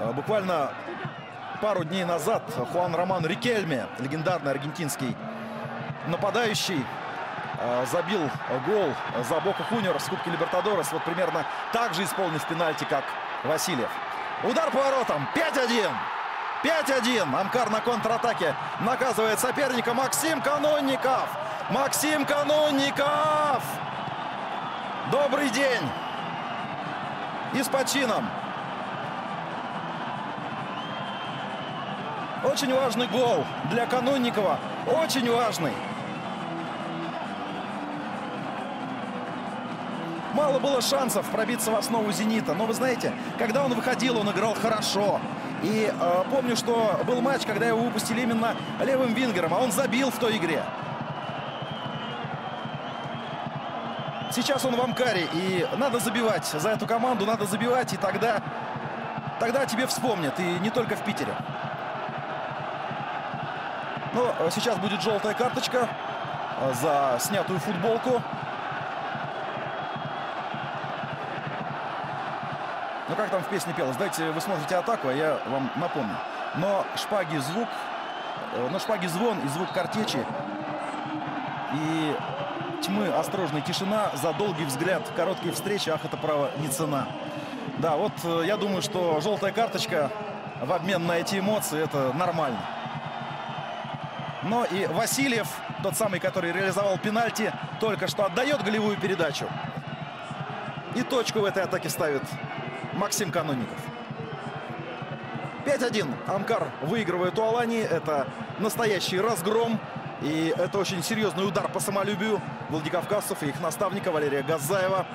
Э, буквально пару дней назад Хуан Роман Рикельме, легендарный аргентинский нападающий, э, забил гол за Бока Хуниорс в Кубке Либертадорес. Вот примерно так же исполнив пенальти, как Васильев. Удар по воротам. 5-1. 5-1. Амкар на контратаке наказывает соперника Максим Канонников. Максим Канонников. Добрый день. И с почином. Очень важный гол для Канонникова. Очень важный. Мало было шансов пробиться в основу «Зенита». Но вы знаете, когда он выходил, он играл хорошо. И э, помню, что был матч, когда его выпустили именно левым вингером, а он забил в той игре. Сейчас он в Амкаре, и надо забивать. За эту команду надо забивать, и тогда, тогда тебе вспомнят, и не только в Питере. Но э, сейчас будет желтая карточка э, за снятую футболку. Ну, как там в песне пелось? Дайте вы смотрите атаку, а я вам напомню. Но шпаги звук, э, но шпаги звон и звук картечи. И тьмы, осторожная тишина, за долгий взгляд, короткие встречи, ах, это право не цена. Да, вот я думаю, что желтая карточка в обмен на эти эмоции, это нормально. Но и Васильев, тот самый, который реализовал пенальти, только что отдает голевую передачу. И точку в этой атаке ставит Максим Канонников. 5-1. Амкар выигрывает у Алании. Это настоящий разгром. И это очень серьезный удар по самолюбию Владикавказцев и их наставника Валерия Газаева.